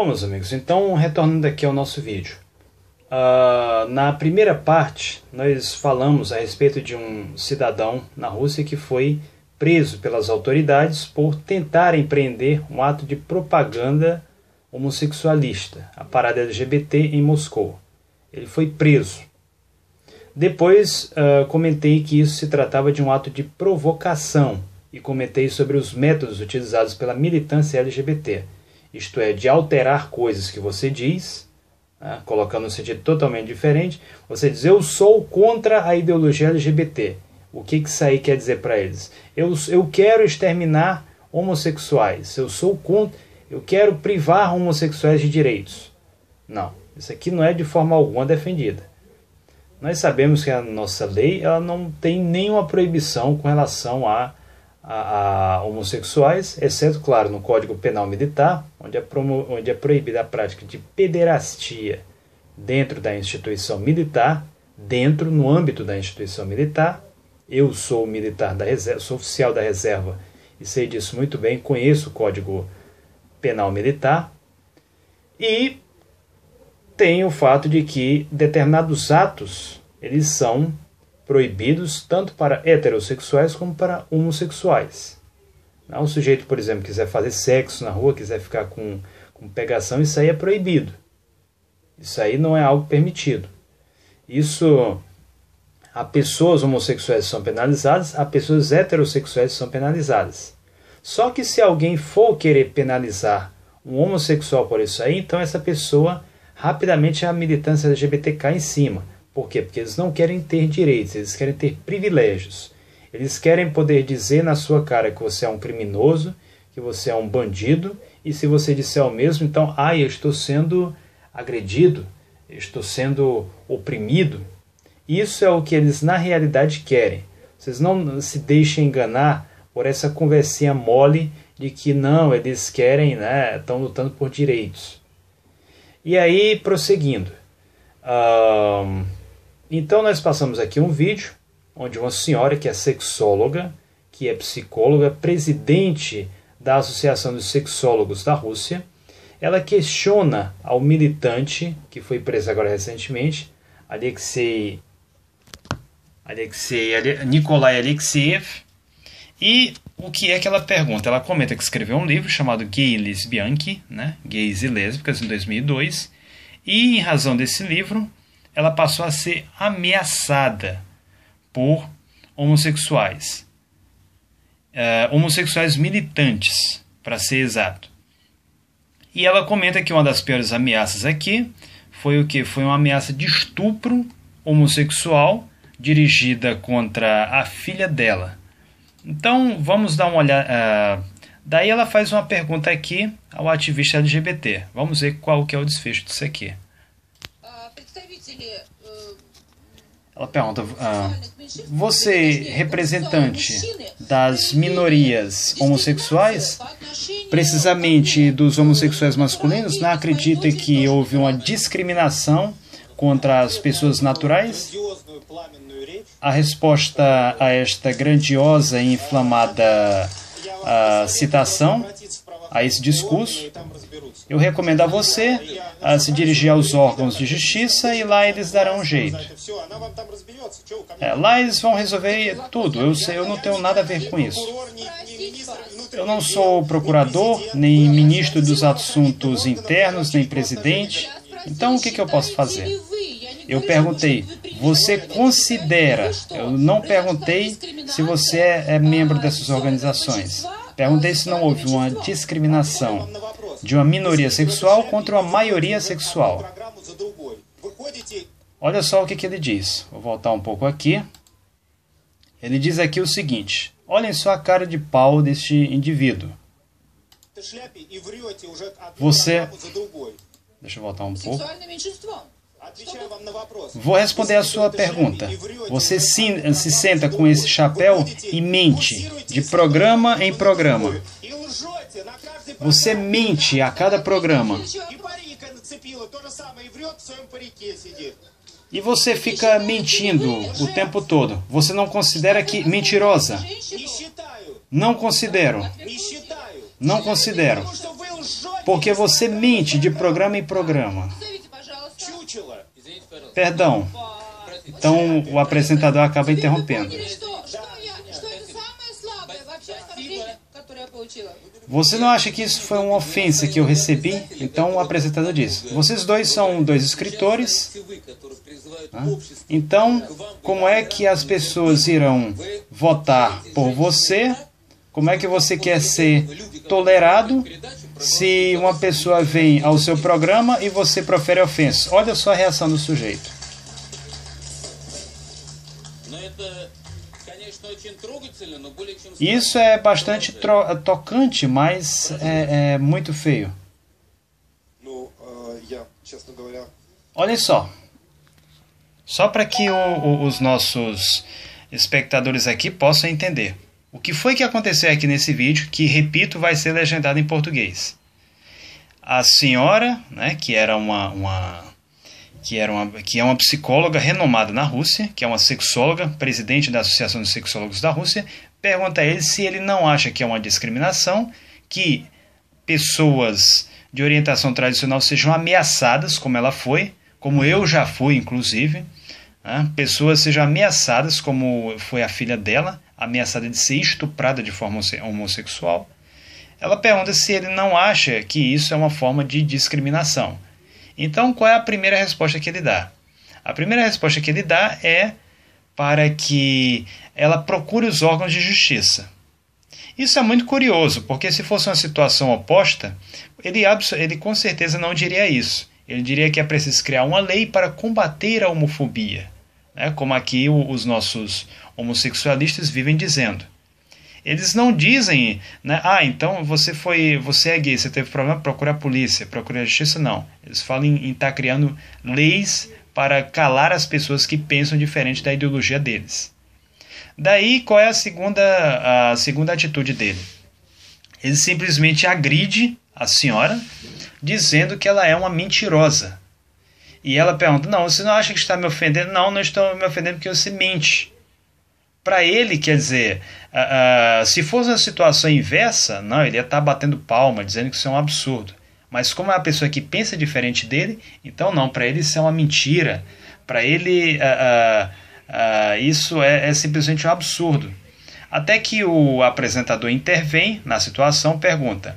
Bom, meus amigos, então retornando aqui ao nosso vídeo. Uh, na primeira parte, nós falamos a respeito de um cidadão na Rússia que foi preso pelas autoridades por tentar empreender um ato de propaganda homossexualista, a parada LGBT em Moscou. Ele foi preso. Depois uh, comentei que isso se tratava de um ato de provocação e comentei sobre os métodos utilizados pela militância LGBT, isto é, de alterar coisas que você diz, né, colocando um sentido totalmente diferente. Você diz, eu sou contra a ideologia LGBT. O que, que isso aí quer dizer para eles? Eu, eu quero exterminar homossexuais. Eu sou contra. Eu quero privar homossexuais de direitos. Não, isso aqui não é de forma alguma defendida. Nós sabemos que a nossa lei ela não tem nenhuma proibição com relação a a, a homossexuais, exceto, claro, no Código Penal Militar, onde é, promo, onde é proibida a prática de pederastia dentro da instituição militar, dentro, no âmbito da instituição militar. Eu sou militar da reserva, sou oficial da reserva e sei disso muito bem, conheço o Código Penal Militar. E tem o fato de que determinados atos eles são proibidos tanto para heterossexuais como para homossexuais. O sujeito, por exemplo, quiser fazer sexo na rua, quiser ficar com, com pegação, isso aí é proibido. Isso aí não é algo permitido. Isso, há pessoas homossexuais são penalizadas, há pessoas heterossexuais são penalizadas. Só que se alguém for querer penalizar um homossexual por isso aí, então essa pessoa rapidamente a militância LGBT cai em cima. Por quê? Porque eles não querem ter direitos, eles querem ter privilégios. Eles querem poder dizer na sua cara que você é um criminoso, que você é um bandido, e se você disser o mesmo, então, ah, eu estou sendo agredido, estou sendo oprimido. Isso é o que eles na realidade querem. Vocês não se deixem enganar por essa conversinha mole de que não, eles querem, né, estão lutando por direitos. E aí, prosseguindo. Um, então nós passamos aqui um vídeo onde uma senhora que é sexóloga, que é psicóloga, presidente da Associação dos Sexólogos da Rússia, ela questiona ao militante que foi preso agora recentemente, Alexei Alexei Nikolai Alexeyev, e o que é que ela pergunta? Ela comenta que escreveu um livro chamado Gay né? Gays e Lésbicas, em 2002, e em razão desse livro, ela passou a ser ameaçada por homossexuais. Uh, homossexuais militantes, para ser exato. E ela comenta que uma das piores ameaças aqui foi o que? Foi uma ameaça de estupro homossexual dirigida contra a filha dela. Então vamos dar uma olhada. Uh, daí ela faz uma pergunta aqui ao ativista LGBT. Vamos ver qual que é o desfecho disso aqui. Ela pergunta: ah, você, representante das minorias homossexuais, precisamente dos homossexuais masculinos, não acredita que houve uma discriminação contra as pessoas naturais? A resposta a esta grandiosa e inflamada uh, citação, a esse discurso, eu recomendo a você a se dirigir aos órgãos de justiça e lá eles darão um jeito. É, lá eles vão resolver tudo. Eu, sei, eu não tenho nada a ver com isso. Eu não sou procurador, nem ministro dos assuntos internos, nem presidente. Então o que, que eu posso fazer? Eu perguntei, você considera? Eu não perguntei se você é, é membro dessas organizações. Perguntei se não houve uma discriminação de uma minoria sexual contra uma maioria sexual. Olha só o que, que ele diz. Vou voltar um pouco aqui. Ele diz aqui o seguinte: olhem só a cara de pau deste indivíduo. Você. Deixa eu voltar um pouco. Vou responder a sua pergunta. Você se, se senta com esse chapéu e mente de programa em programa. Você mente a cada programa. E você fica mentindo o tempo todo. Você não considera que mentirosa? Não considero. Não considero. porque você mente de programa em programa. Perdão. Então o apresentador acaba interrompendo. Você não acha que isso foi uma ofensa que eu recebi? Então o apresentador diz: Vocês dois são dois escritores. Então, como é que as pessoas irão votar por você? Como é que você quer ser tolerado se uma pessoa vem ao seu programa e você profere ofensas? Olha só a reação do sujeito. Isso é bastante tocante, mas é, é muito feio. Olha só. Só para que o, o, os nossos espectadores aqui possam entender. O que foi que aconteceu aqui nesse vídeo, que, repito, vai ser legendado em português. A senhora, né, que era uma, uma que, era uma, que é uma psicóloga renomada na Rússia, que é uma sexóloga, presidente da Associação de Sexólogos da Rússia, pergunta a ele se ele não acha que é uma discriminação que pessoas de orientação tradicional sejam ameaçadas, como ela foi, como eu já fui, inclusive, né? pessoas sejam ameaçadas, como foi a filha dela, ameaçada de ser estuprada de forma homossexual. Ela pergunta se ele não acha que isso é uma forma de discriminação. Então, qual é a primeira resposta que ele dá? A primeira resposta que ele dá é para que ela procure os órgãos de justiça. Isso é muito curioso, porque se fosse uma situação oposta, ele, ele com certeza não diria isso. Ele diria que é preciso criar uma lei para combater a homofobia, né? como aqui os nossos homossexualistas vivem dizendo. Eles não dizem, né, ah, então você foi, você é gay, você teve problema, procura a polícia, procura a justiça, não. Eles falam em estar tá criando leis para calar as pessoas que pensam diferente da ideologia deles. Daí, qual é a segunda, a segunda atitude dele? Ele simplesmente agride a senhora, dizendo que ela é uma mentirosa. E ela pergunta: Não, você não acha que está me ofendendo? Não, não estou me ofendendo porque você mente. Para ele, quer dizer, uh, uh, se fosse uma situação inversa, não, ele ia estar tá batendo palma, dizendo que isso é um absurdo. Mas como é uma pessoa que pensa diferente dele, então não, para ele isso é uma mentira. Para ele uh, isso é, é simplesmente um absurdo. Até que o apresentador intervém na situação, pergunta: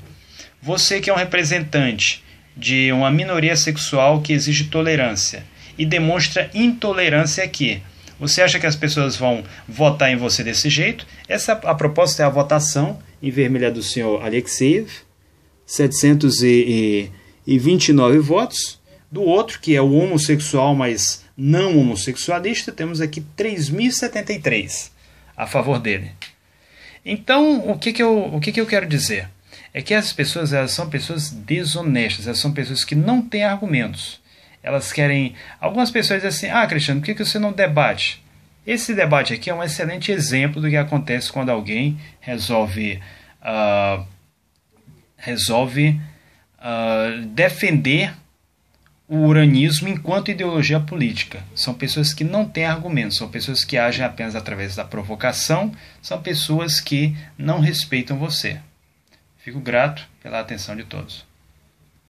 Você que é um representante de uma minoria sexual que exige tolerância e demonstra intolerância aqui, você acha que as pessoas vão votar em você desse jeito? Essa a proposta é a votação em vermelha do senhor Alexeyev, 729 votos. Do outro, que é o homossexual, mas não homossexualista, temos aqui 3.073 a favor dele. Então, o que, que, eu, o que, que eu quero dizer? É que as pessoas elas são pessoas desonestas, elas são pessoas que não têm argumentos. Elas querem. Algumas pessoas dizem assim: ah, Cristiano, por que você não debate? Esse debate aqui é um excelente exemplo do que acontece quando alguém resolve, uh, resolve uh, defender o uranismo enquanto ideologia política. São pessoas que não têm argumentos, são pessoas que agem apenas através da provocação, são pessoas que não respeitam você. Fico grato pela atenção de todos.